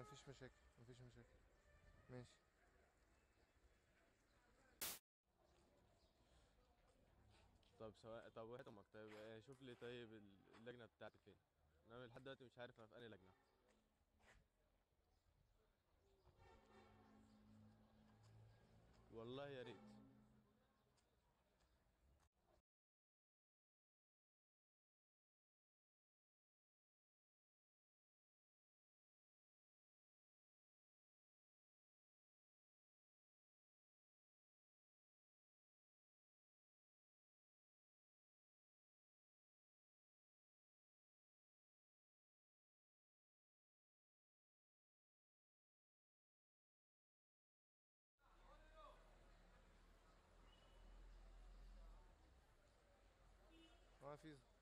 ما فيش مشاكل ما فيش مشاكل. ماشي. طب سواء طب واحد أمك طيب آه، شوف لي طيب اللجنة بتاعتي فين؟ أنا لحد دلوقتي مش عارف أنا في أنهي لجنة. والله يا ريت. Então, aviso.